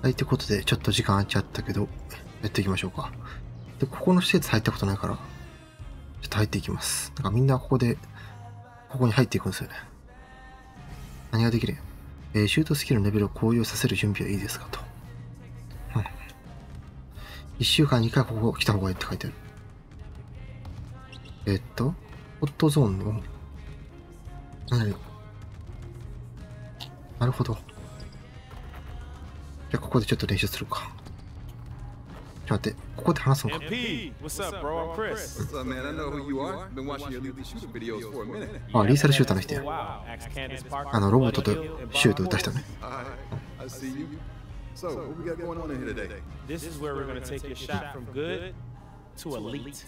はい、ということで、ちょっと時間空いちゃったけど、やっていきましょうか。で、ここの施設入ったことないから、ちょっと入っていきます。なんかみんなここで、ここに入っていくんですよね。何ができるえーシュートスキルのレベルを向上させる準備はいいですかと。うん。1週間2回ここ来た方がいいって書いてある。えーっと、ホットゾーンの、何なるほど。じゃあここでちょっと練習するか。ちょっと待って、ここで話すのか。MP, what's up, bro? I'm Chris. What's up, man? I know who you are. Been watching your Lethal Shooter videos for a minute. あ、リーサルシューターの人や。あの、ロボットとシュート撃った人ね。I see you. So, what we got going on in here today? This is where we're going to take your shot from good to elite.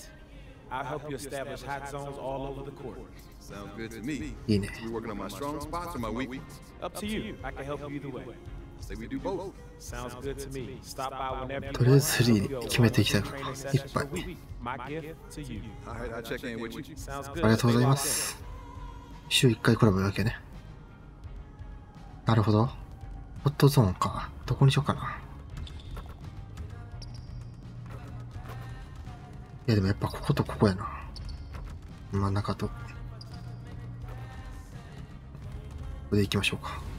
I'll help you establish hot zones all over the court. Sounds good to me. いいね。We working on my strong spots or my weak? Up to you. I can help you either way. とりあえず3決めていきたいかっぱいありがとうございます週1回コラボだけね。なるほど。ホットゾーンか。どこにしようかな。いやでもやっぱこことここやな。真ん中と。ここで行きましょうか。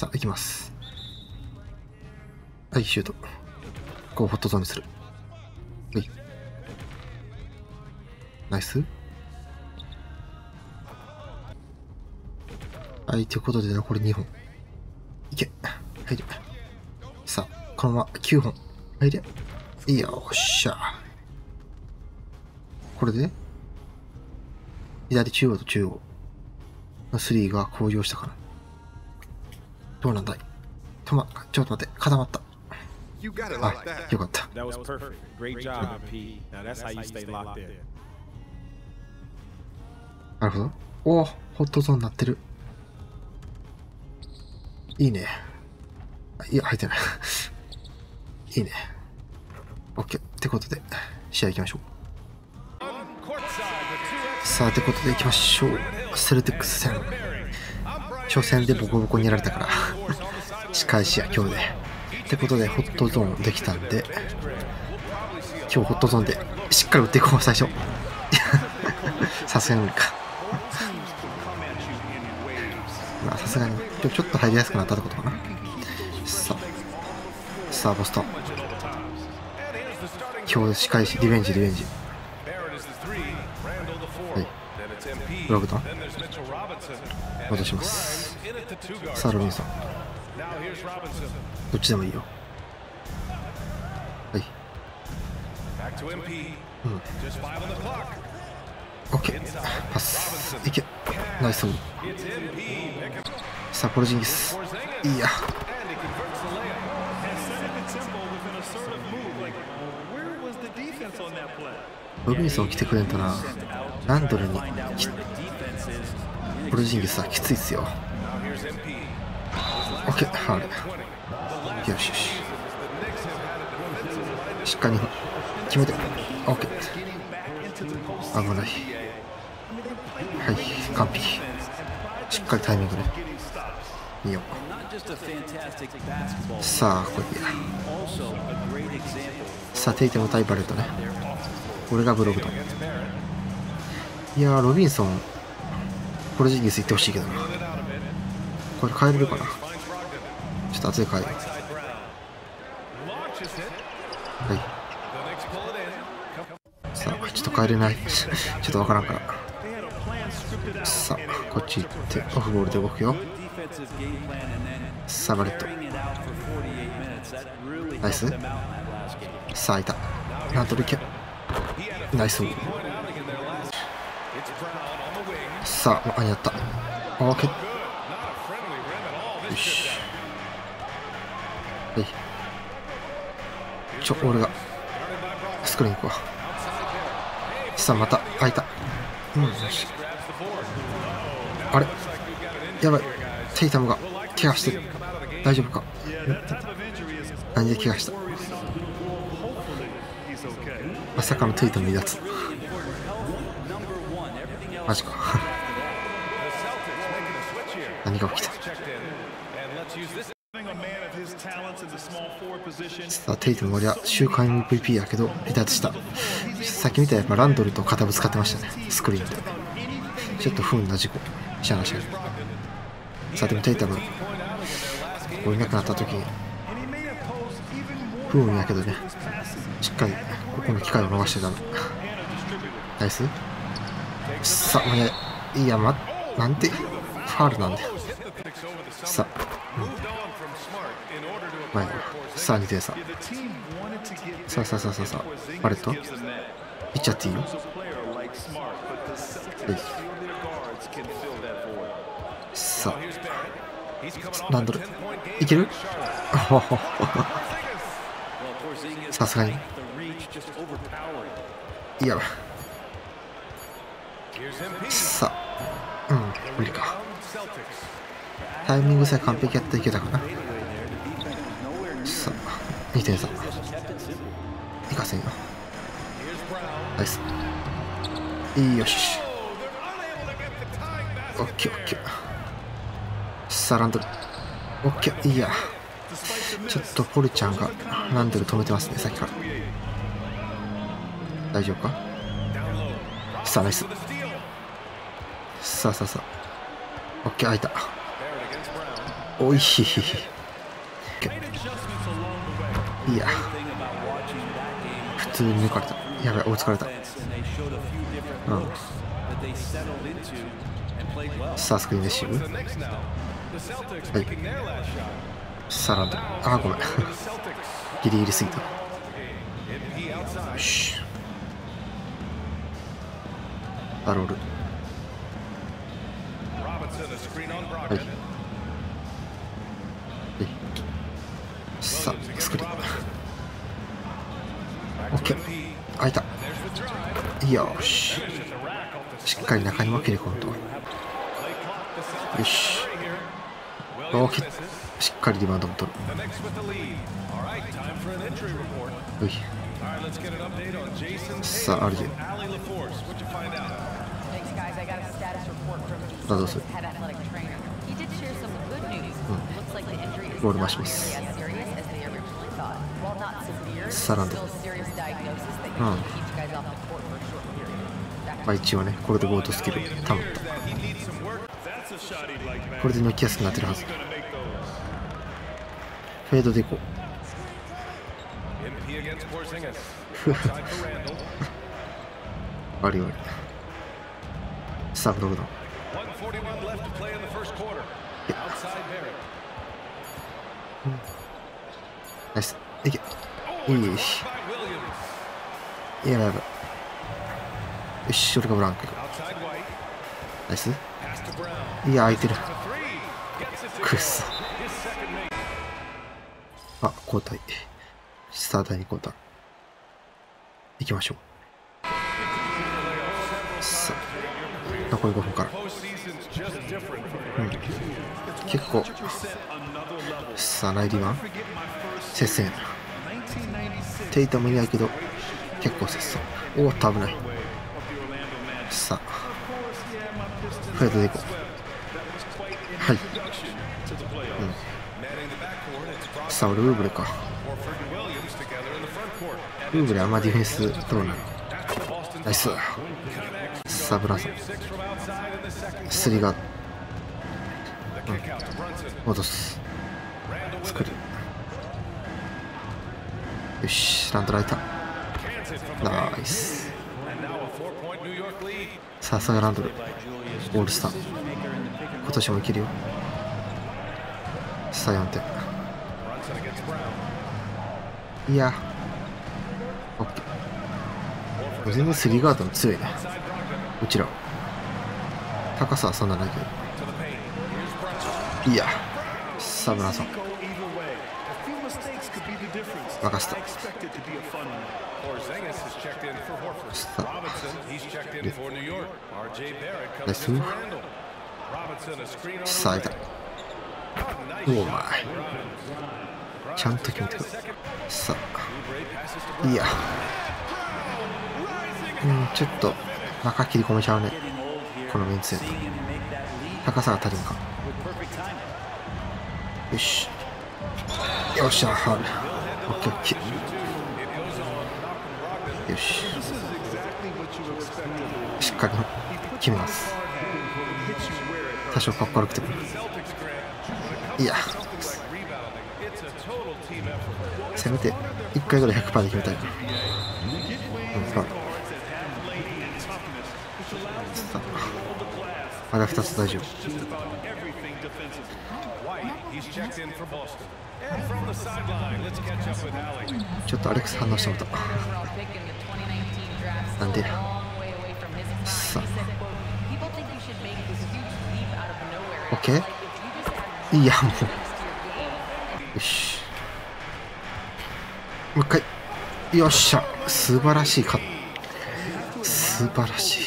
さあ、行きます。はい、シュート。ここをホットゾーンにする。はい。ナイス。はい、ということで残り2本。いけ。はいで。さあ、このまま9本。はいで。よっしゃ。これで、左中央と中央の3が向上したかな。どうなんだい？止ま、ちょっと待って、固まった。You got it あ.よかった。That was perfect. Great job, MP. Now that's how you stay locked in. なるほど。おお、ホットゾーンになってる。いいね。あいや、入ってない。いいね。OK。ってことで、試合行きましょう。さあ、ってことで行きましょう。セルティックス戦。初戦でボコボコにやられたから、仕返しや今日で。ってことで、ホットゾーンできたんで、今日ホットゾーンでしっかり打っていこう、最初。さすがに無理か。まあさすがに。今日ちょっと入りやすくなったってことかな。さあさあボスト。ン今日仕返しリベンジリベンジ。はい。ログトン。戻します。さあロビンソンどっちでもいいよ。はい。うん。オッケー。パス。いけ。ナイス。オンさあポルジンギス。いいや。ロビンソン来てくれんとな。ランドルにきポルジンギスはきついっすよ。オッケーファウルよしよし。しっかり決めて。オッケー。危ない。はい。完璧。しっかりタイミングでいいよ。さあこれいやさあテイテム対バレットね。俺がブログと。いやロビンソンポルジンギス行ってほしいけどな。これ変えれるかな。ちょっと後で変えようはい。さあちょっと変えれない。ちょっとわからんから。さあこっち行ってオフボールで動くよ。さあバレット。ナイス。さあいた。なんといけナイス。さあ間に合った。オーケーよしはいちょ俺が。スクリーン行くわ。さあまた開いた。うんよし。あれ？やばい。テイタムが怪我してる。大丈夫か？何で怪我した？まさかのテイタム離脱マジか。何が起きた？さあ、テイトも俺は週間 MVP やけど、離脱した。さっき見たらやっぱランドルと肩ぶつかってましたね、スクリーンで。ちょっと不運な事故しゃらしゃら。さあ、でもテイタム、ここいなくなった時に、不運やけどね、しっかりここの機会を逃してたの。ナイスさあ、おね、いや、ま、なんて、ファールなんだよ。さあ、前さあ2点差さあさあさあさあさあ。バレット？いっちゃっていいよさあ。ランドルいける？さすがに。いや。さあ。うん無理か。タイミングさえ完璧やったらいけたかな。さあ。2点差いかせんよ。ナイス。いいよし。オッケーオッケー。さあランドル。オッケーいいや。ちょっとポルちゃんがランドル止めてますねさっきから。大丈夫か？さあナイス。さあさあさあ。オッケー開いた。おいしいいや。普通に抜かれた。やばい追いつかれた。うん。さあスクリーンレシーブはい。さあランドあごめん。ギリギリすぎた。よし。バロール。はい。よし。しっかり中に分ける込むは。よし。しっかりリバウンドも取る。うい。さあ、RJ。さあ、どうするうん。ゴール回します。さらに。うん。まあ一応ねこれでゴートスキルたまった。これで抜きやすくなってるはず。フェードでいこう。悪い悪い。さあブログだナイス。いけいいし。いやばいやばい。よし俺がブランクナイス。いや空いてる。くっそ。あ交代。スターターに交代。行きましょう。さあ残り5分から。うん。結構。さあライリーワン。接戦テイタもいないけど結構接戦。おお危ない。さあフェードでいこう。はい、うん、さあ俺ウーブレか。ウーブレあんまディフェンスどうなのナイス。さあブランソンスリーガー。ド、うん、戻す。作る。よしランドライター。ナイス。さすがランドルオールスター。今年もいけるよ。さあ4点いや。オッケー。全然スリーガードも強いね。うちら高さはそんなないけど。いや。さあブランソン。任せたナイスさあいたお前ちゃんと決めてくるさあいやうんちょっと中切り込めちゃうねこのメンツやと高さが足りんかよしよっしゃファウルよししっかり決めます。多少かっこ悪くても。いや。せめて1回ぐらい100%で決めたいな。うんまだ2つ大丈夫 He's checked in for Boston. And from the sideline, let's catch up with Allie. ちょっとアレックス反応してもらった。なんで？さあ。OK いいやもう。よし。もう一回。よっしゃ。素晴らしいか素晴らしい。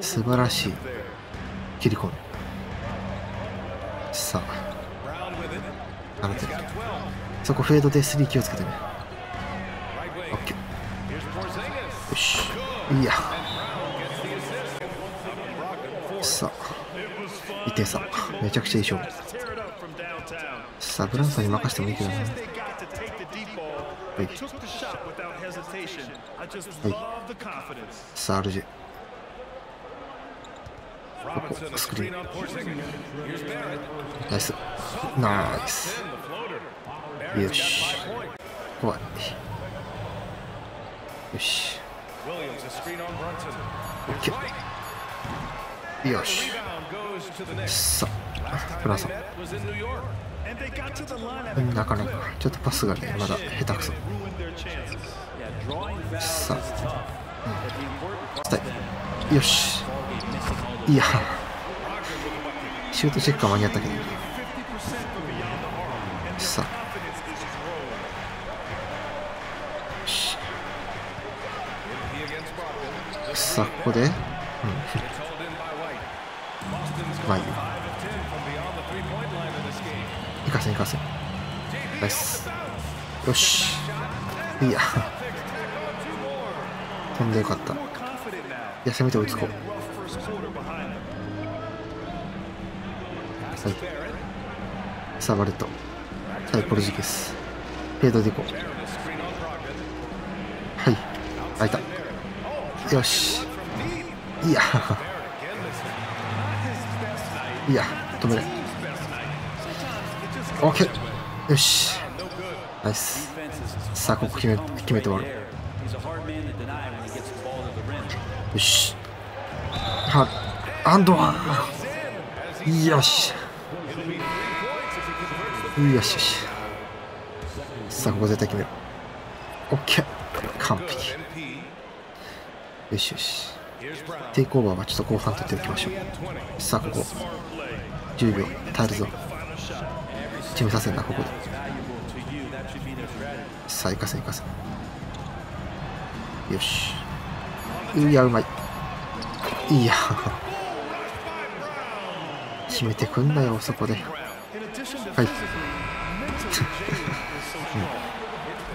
素晴らしい。切り込むそこフェードで3気をつけてね。OK よし。いいや。さあ。1点差めちゃくちゃいい勝負。さあブランさんに任せてもいいけどねはい、はい、さあ RG ここスクリーン。ナイス。ナイス。よし。怖い。よし。OK。よし。さあ、プラさん。中根ちょっとパスがね、まだ下手くそ。さあ、うん、よし。いや、シュートチェックは間に合ったけど。さあここで、うん、バイユいかせんかせん。ナよし。いや。飛んでよかった。いやせめて追いつこう。はいサーバレット。サイコロジキスはい。開いた。よし。いや。いや止める。オッケー。よし。ナイス。さあここ決め決めて終わる。よし。はアンドワン。よし。よしよし。さあここ絶対決める。オッケー。完璧。よしよし。テイクオーバーはちょっと後半取っておきましょう。さあここ。10秒。耐えるぞ。決めさせんなここで.さあ行かせ行かせよし。いやうまい。いや。決めてくんなよそこで。はい。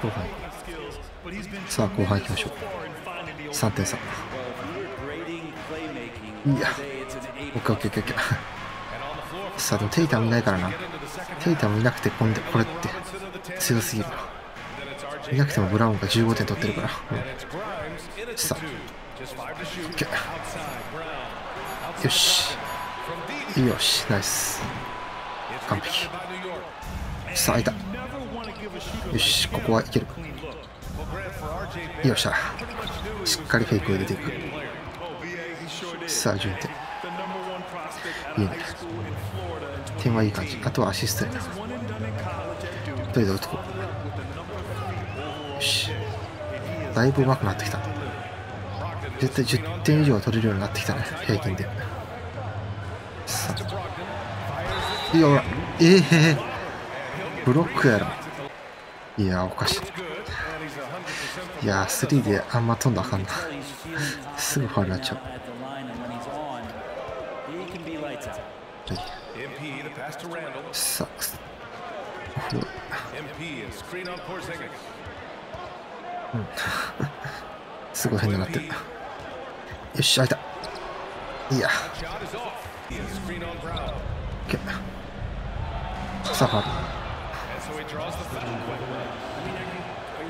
後半。さあ後半行きましょう3点差 Grading playmaking. いや。Today it's an オッケーオッケーオッケー。さあでもテイタムいないからな。テイタムいなくてこんでこれって。強すぎるな。いなくてもブラウンが15点取ってるから、うん、さあ。オッケー。よし。よし。ナイス。完璧。さあ開いた。よしここはいける。よっしゃ。しっかりフェイクを入れていく。さあ順点いいね。点はいい感じ。あとはアシストやな。とりあえず打つこう。よし。だいぶ上手くなってきた。絶対10点以上は取れるようになってきたね。平均でさあ。いやええブロックやろ。いやおかしい。いやー、3であんま飛んだあかんな。すぐファイルになっちゃう。さあ、うん、すごい変になってる。よし開いた。いいやさあファール。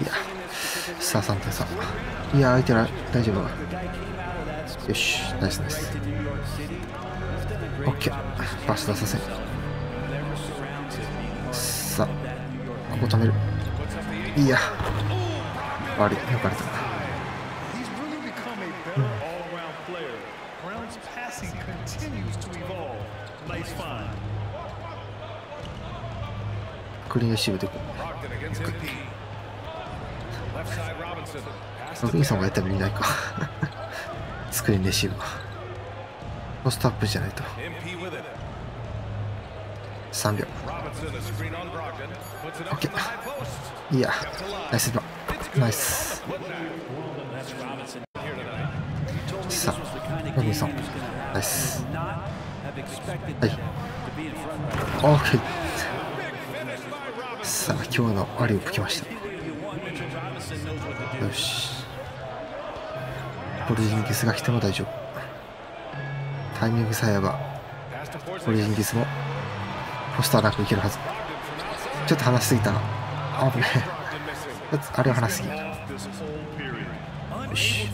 いや、さあ3対3いや、相手は大丈夫よし、ナイスナイス。OK、パス出させる。さあ、ここ止める。いや、悪い、よかれた。クリーンレシーブでその海ンがやったら見ないか。作りリーンレシーロストアップじゃないと。3秒。OK。いや、ナイスナイス。さあ、ロビンソン。ナイス。はい。OK。さあ、今日のアリウープ来ました。よし。ポルジンギスが来ても大丈夫。タイミングさえあればポリジンギスもポスターなくいけるはず。ちょっと話しすぎたな。危ねえ。あれを話しすぎよし。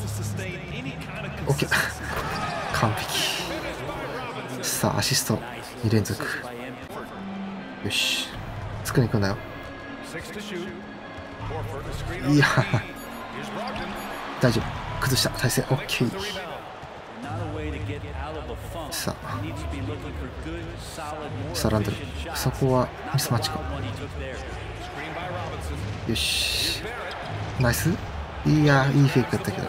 OK 完璧。さあアシスト2連続。よし。作くに行くんだよ。いや。大丈夫。崩した。体勢オッケー。さあ。さあランドル。そこはミスマッチか。よし。ナイス。いやいいフェイクだったけど。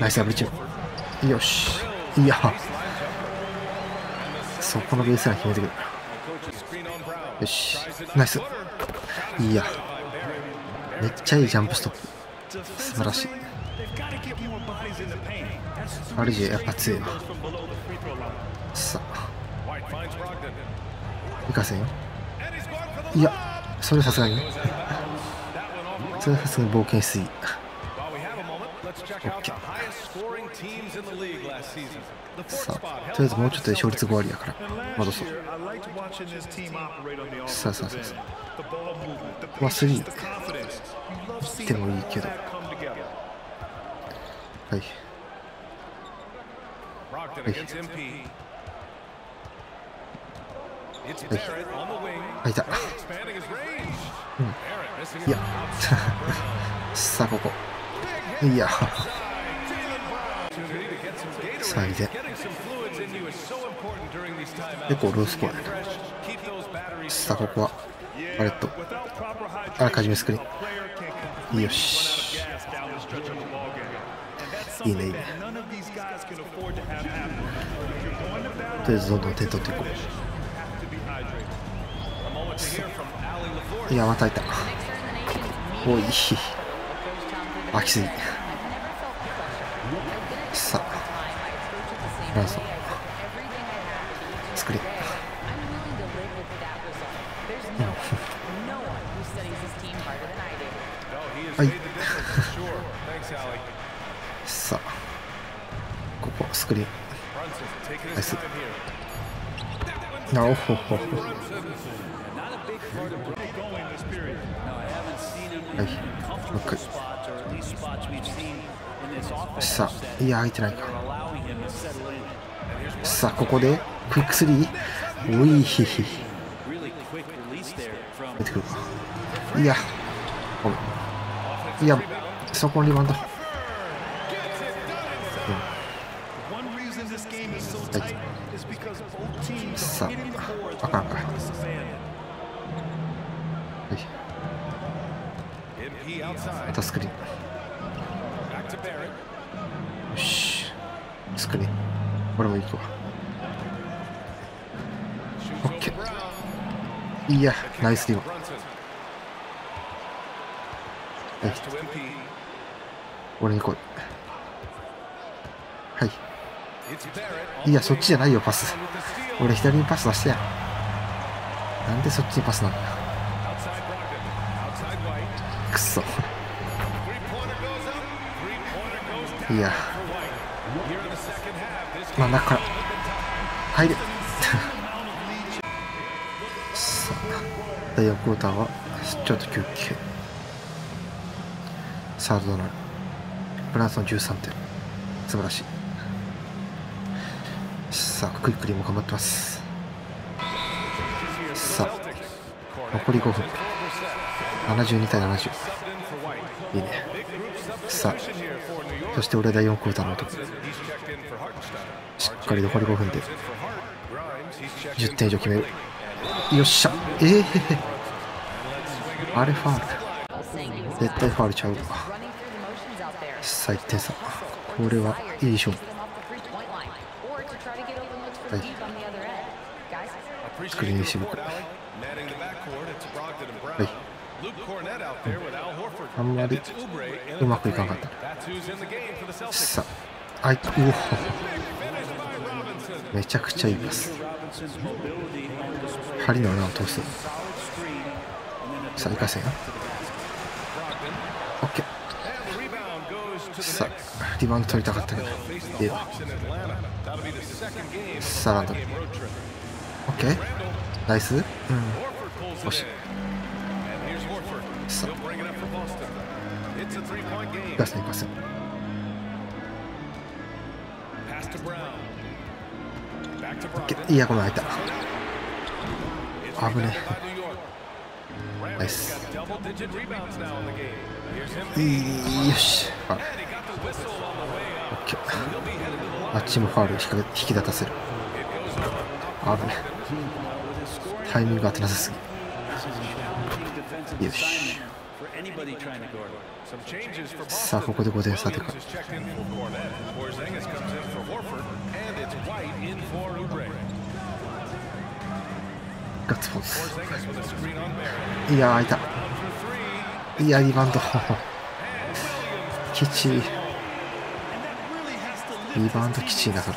ナイスアブリチューよし。いいや。そこのベースが決めてくる。よし。ナイス。いいや。めっちゃいいジャンプストップ。素晴らしい。アルジェやっぱ強いなさあ。行かせんよ。いやそれさすがに それさすがに冒険しすぎ。OK さあとりあえずもうちょっとで勝率5割やから戻そう。さあさあさあさあ。まあ3来てもいいけど。はい。はい、はい、いた、うん、いやさあここ。いや。さあいで結構ロースコアだなさあここはあれとあらかじめスクリーンよし。いいね。いいねとりあえずどんどん手取っていこう。いやまたいった。おい。し飽きすぎ。さあランス I see. No. Oh, oh, oh. さあ、いや、空いてないか。さあ、ここで、クイックスリーおいひひ。出てくるか。いや、いや、そこのリバウンド。ナイスデ俺に来い。はい。いやそっちじゃないよパス。俺左にパス出してや。なんでそっちにパスなんだくそ。いや。真ん中入る。第4クォーターはちょっと休憩。サードドライフランスの13点。素晴らしい。さあクイックリーも頑張ってます。さあ残り5分。72対70いいね。さあそして俺第4クォーターの男しっかり残り5分で10点以上決める。よっしゃ。ええ、あれファール絶対ファールちゃうか最低さ。これはいい勝負。はい。はい。あんまりうまくいかなかった。さあ、はい、うめちゃくちゃいます針の穴を通す再開戦オッケーさあリバウンド取りたかったけど。いいさあオッケーナイス。うん。惜しさあ。行かせ行かせいやごめん入った危ねナイス。よし。あ。オッケー。あっちもファウル引,引き立たせる。危ねタイミング当てなさすぎ。よし。さあここで5点差でかガッツポーズいやあいたいやリバウンドきっちりリバウンドきっちりだから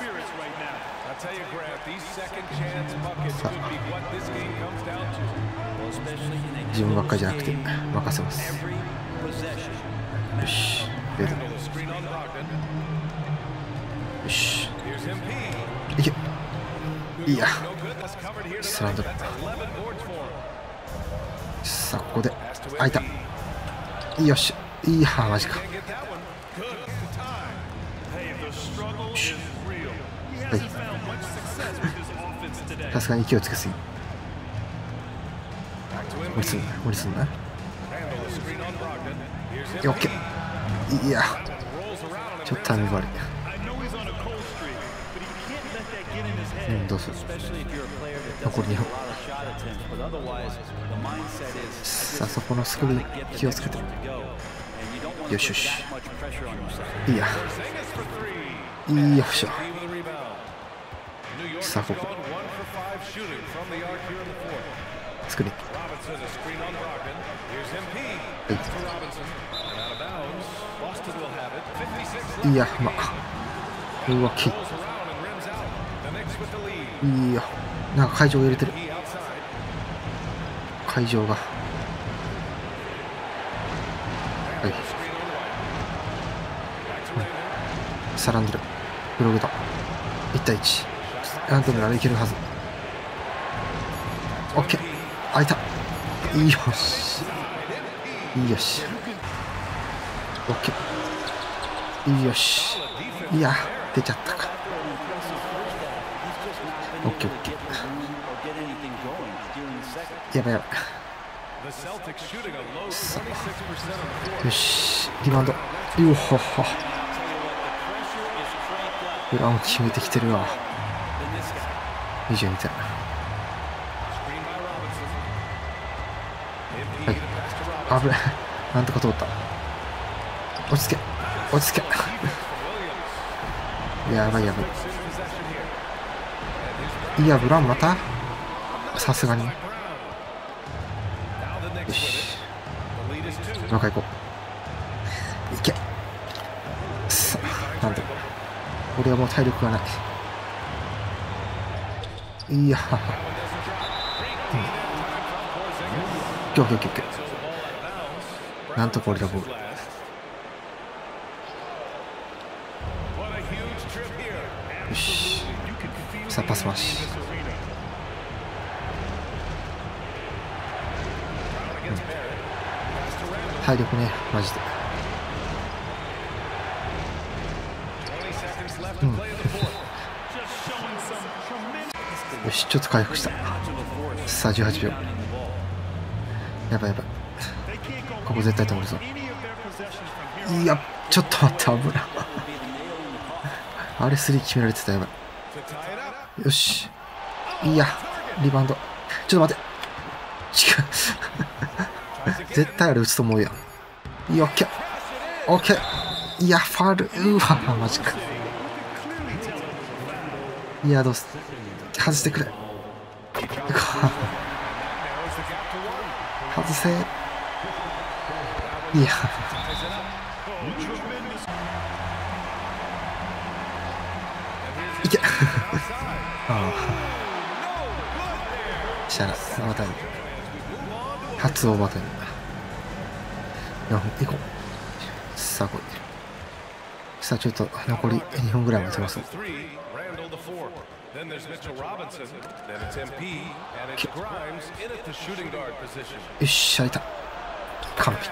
さあ自分ばっかりじゃなくて任せます。よしベルよし。いけ。いいや。スランドルさあここで。開いた。よし。いいはマジか。さすがに気をつけすぎ。無理すんな無すんなよ。っけいや。ちょっとタイミング悪いうんどうする？残り2本さあそこのスクリーン気をつけて。よしよし。いや。いいよっしゃさあここ。作り。Robinson, a screen on Brogdon. Here's him P. Hey. Pass to Robinson. And out of bounds. Boston will have it. 56 left. いやまあ動き Rolls around and rims out. The Knicks with the lead. いいよなんか会場が入れてる.会場がはい Raymond. サランドルブログだ1対1アントムならいけるはず OK 開いたよし。よし OK よしいや出ちゃったか。OKOK やばいやばい。よしリバウンド。よっほっほブラウン決めてきてるわ。以上みたいなはい。あぶれ。なんとか通った？落ち着け。落ち着け。やばいやばい。いい油また？さすがに。よし。中行こう。行け。さなんと。俺はもう体力がない。いや。ケーオッケーオッケーなんとか降りたボールよし。さあパス回し、うん、体力ねマジで。うん。よしちょっと回復した。さあ18秒やばいやばい。ここ絶対止まるぞ。いや、ちょっと待って、危ない。あれ3決められてた、やばい。よし。いや、リバウンド。ちょっと待って。違う。絶対あれ打つと思うやん。いい、オッケー。オッケー。いや、ファール。うわ、マジか。いや、どうす。外してくれ。外せ。いや。いけ。ああ。しゃあない。オータイム。初オーバータイム。4分、行こう。さあ、来い。さあ、ちょっと残り2分ぐらい待てます。よっしゃ、いた。完璧。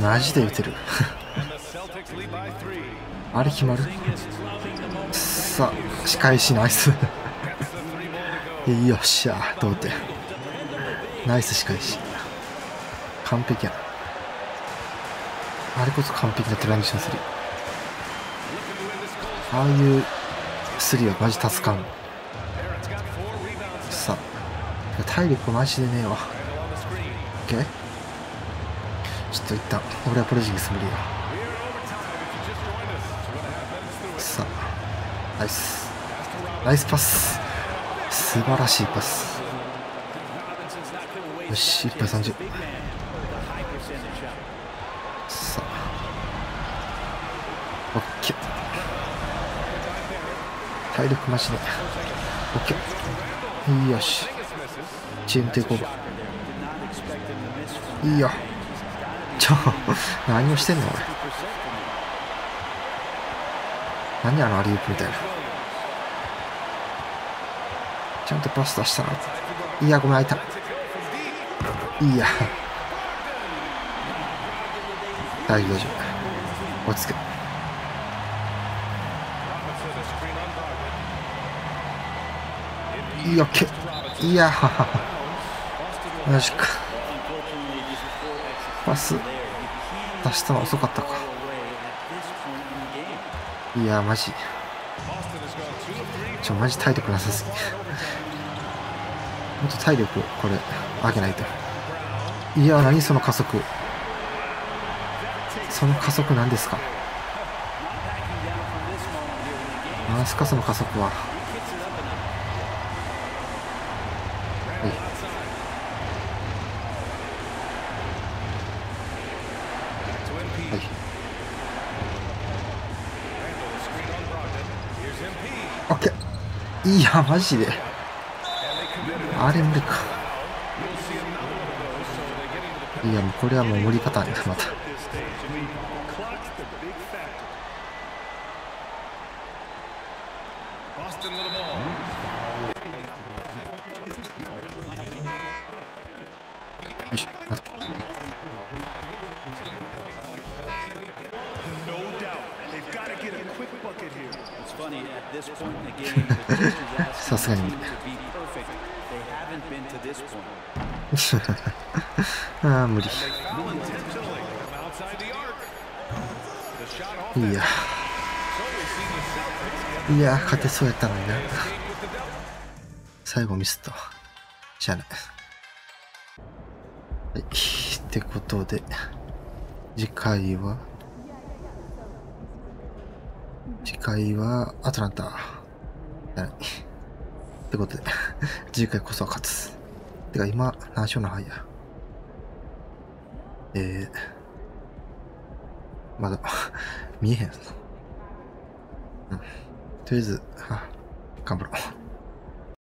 マジで打てる。あれ決まるさあ、仕返しナイス。よっしゃど同てナイスしかいし。完璧や。あれこそ完璧なトランジション3ああいう3はマジ助かん。さあ体力マジでねえわ。OK ちょっと一旦俺はプロジェクス無理だ。さあナイス。ナイスパス。素晴らしいパス。よし、1分30。さあ。オッケー。体力マジで。オッケー。よし。チームテイクオーバー。いいよ。ちょ、何をしてんの俺。何あのアリウープみたいな。ちゃんとパス出したな。いや、ごめん、開いた。いや。大丈夫、大丈夫。落ち着け。いいよ、け。いや、マジか。パス出したの遅かったか。いや、マジ。ちょ、マジ体力なさすぎ。もっと体力、これ、上げないと。いや、何その加速。その加速何ですか？何すか、その加速は？はい。はい。オッケー。いや、マジで。あれ無理か。いや、もうこれはもう無理パターンや、また。さすがに あー無理。いや。いや勝てそうやったのにな。最後ミスとじゃあない。はい。ってことで次回は次回はアトランタ。じい。ってことで。次回こそは勝つ。てか今、何勝の敗や。えー、まだ、見えへん。うん。とりあえず、あ、頑張ろう。